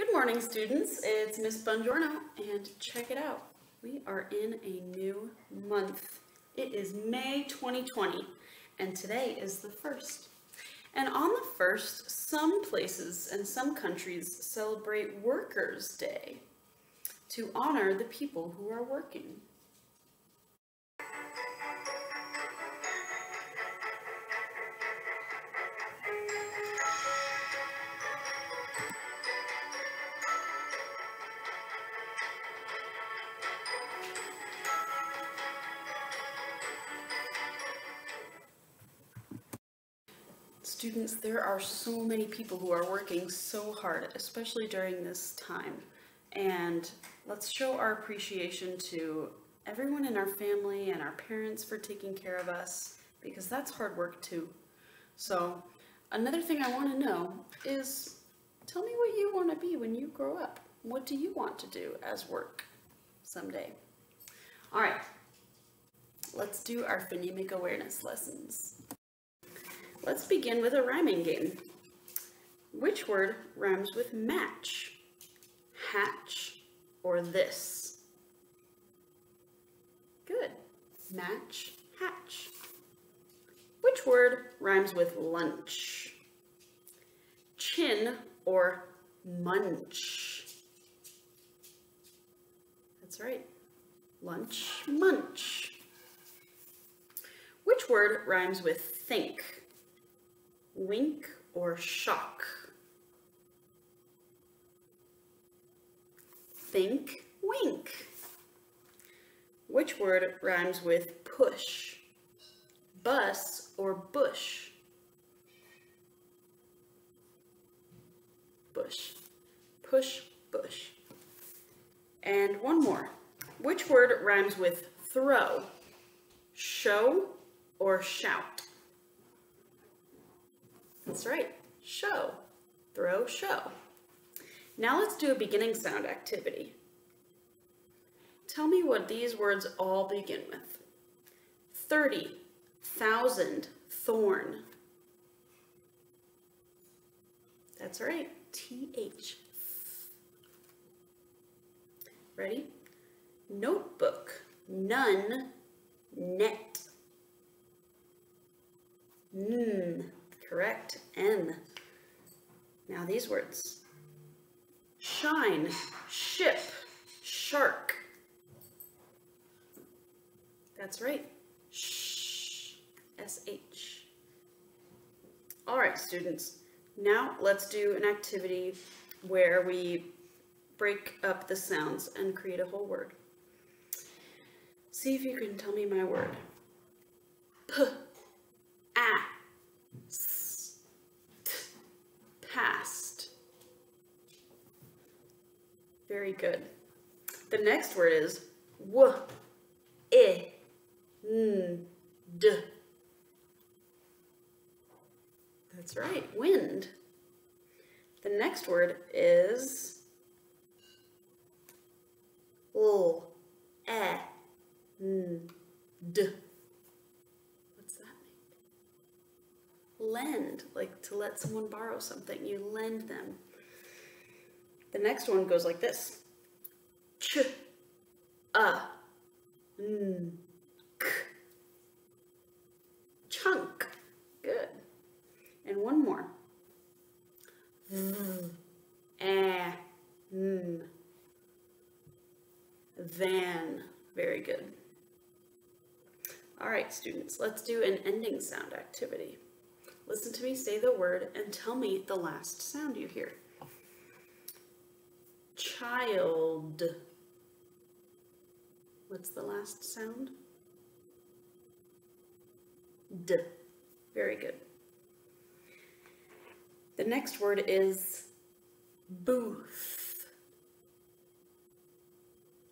Good morning, students. It's Miss Buongiorno, and check it out. We are in a new month. It is May 2020, and today is the first. And on the first, some places and some countries celebrate Workers' Day to honor the people who are working. Students, there are so many people who are working so hard, especially during this time. And let's show our appreciation to everyone in our family and our parents for taking care of us, because that's hard work too. So another thing I want to know is, tell me what you want to be when you grow up. What do you want to do as work someday? All right, let's do our phonemic awareness lessons. Let's begin with a rhyming game. Which word rhymes with match, hatch, or this? Good. Match, hatch. Which word rhymes with lunch? Chin or munch? That's right. Lunch, munch. Which word rhymes with think? Wink or shock? Think, wink. Which word rhymes with push? Bus or bush? Bush. Push, bush. And one more. Which word rhymes with throw? Show or shout? That's right, show. Throw, show. Now let's do a beginning sound activity. Tell me what these words all begin with. 30,000 thorn. That's right, T-H. Ready? Notebook, none, net. N, correct, N. Now these words. Shine, ship, shark. That's right, shh, S-H. All right, students, now let's do an activity where we break up the sounds and create a whole word. See if you can tell me my word. P, a, s, past. Very good. The next word is w, i, n, d. That's right, wind. The next word is l, e, n, d. What's that mean? Lend, like to let someone borrow something. You lend them. The next one goes like this. Ch, a, n, k. Chunk. Good. And one more. V, a, n. Van. Very good. All right, students, let's do an ending sound activity. Listen to me say the word and tell me the last sound you hear. Child. What's the last sound? D. Very good. The next word is booth.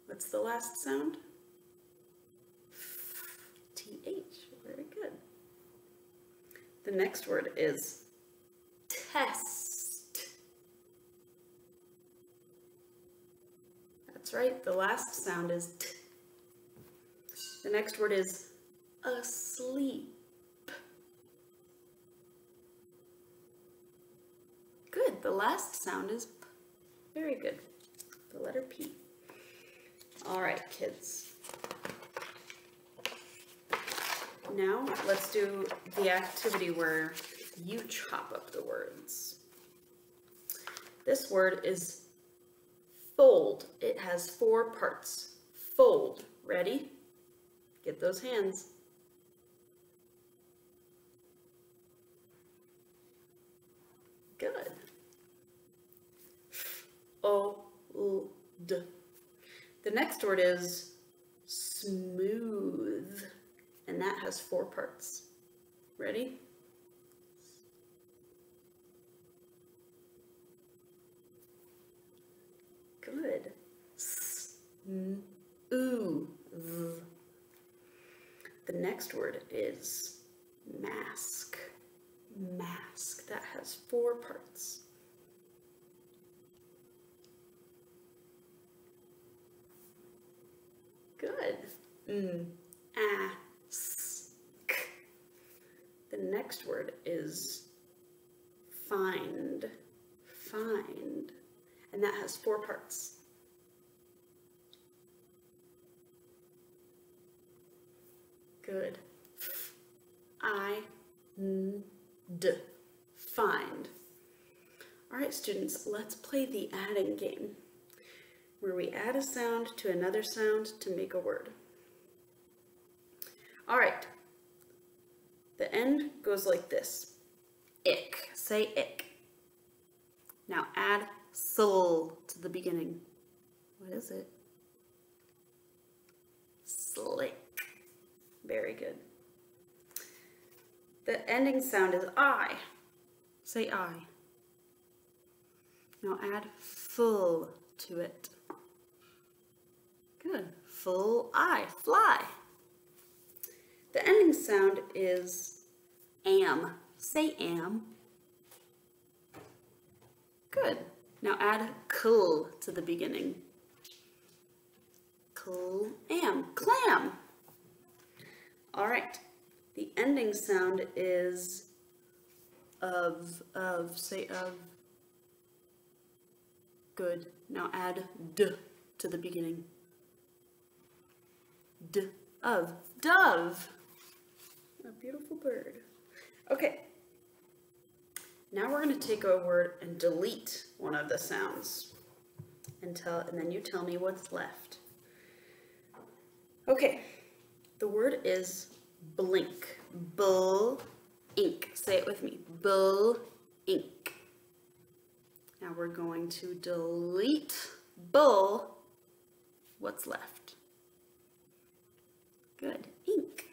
What's the last sound? T-H. Very good. The next word is test. That's right. The last sound is t. The next word is asleep. Good. The last sound is p. Very good. The letter P. All right, kids. Now let's do the activity where you chop up the words. This word is fold. It has four parts. Fold. Ready? Get those hands. Good. O, L, D. The next word is smooth, and that has four parts. Ready? Good. The next word is mask. Mask. That has four parts. Good. Mm. Ask. The next word is find. Find. And that has four parts. Good. I, n, d. Find. All right, students, let's play the adding game where we add a sound to another sound to make a word. All right. The end goes like this. Ick. Say ick. Now add sul to the beginning. What is it? Slick. Very good. The ending sound is I. Say I. Now add full to it. Good. Full I. Fly. The ending sound is am. Say am. Good. Now add cl to the beginning. Cl am. Clam. All right. The ending sound is of, of, say of. Good. Now add d to the beginning. D of. Dove. A beautiful bird. Okay. Now we're going to take a word and delete one of the sounds. And, tell, and then you tell me what's left. Okay. The word is blink. Bull ink. Say it with me. Bull ink. Now we're going to delete bull. What's left? Good. Ink.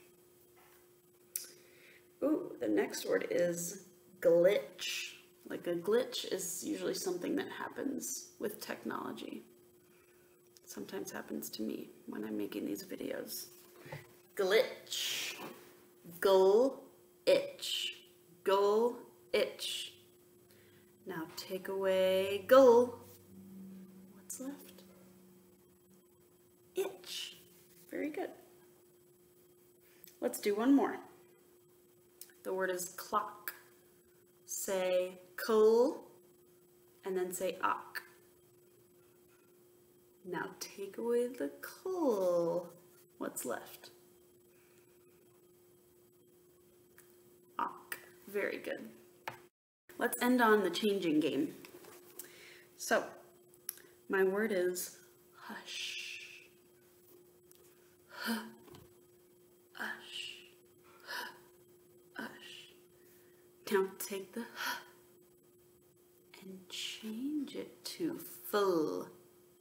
The next word is glitch. Like a glitch is usually something that happens with technology. Sometimes happens to me when I'm making these videos. Glitch. Gull itch. Gull itch. Now take away gull. What's left? Itch. Very good. Let's do one more. The word is clock. Say cool and then say ok. Now take away the cool. What's left? Ok. Very good. Let's end on the changing game. So, my word is hush. Hush. Now take the and change it to full.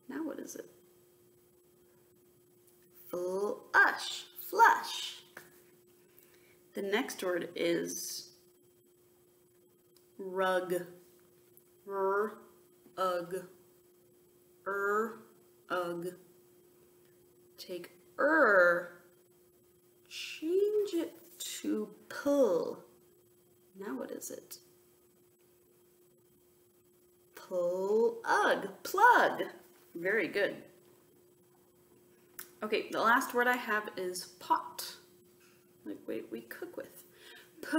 Now what is it? Flush, flush. The next word is rug. R, ug, er, ug. Take er, change it to pull. Now what is it? Plug, plug. Very good. Okay, the last word I have is pot. Like wait, we cook with. P,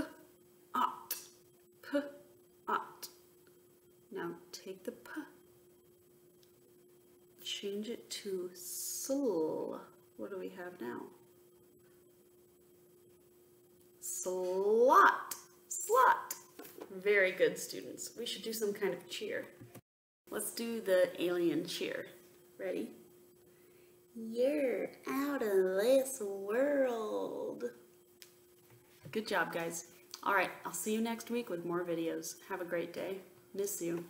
ot, p, ot. Now take the p change it to SL. What do we have now? Slot. Slot. Very good, students. We should do some kind of cheer. Let's do the alien cheer. Ready? You're out of this world. Good job, guys. All right, I'll see you next week with more videos. Have a great day. Miss you.